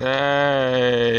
É,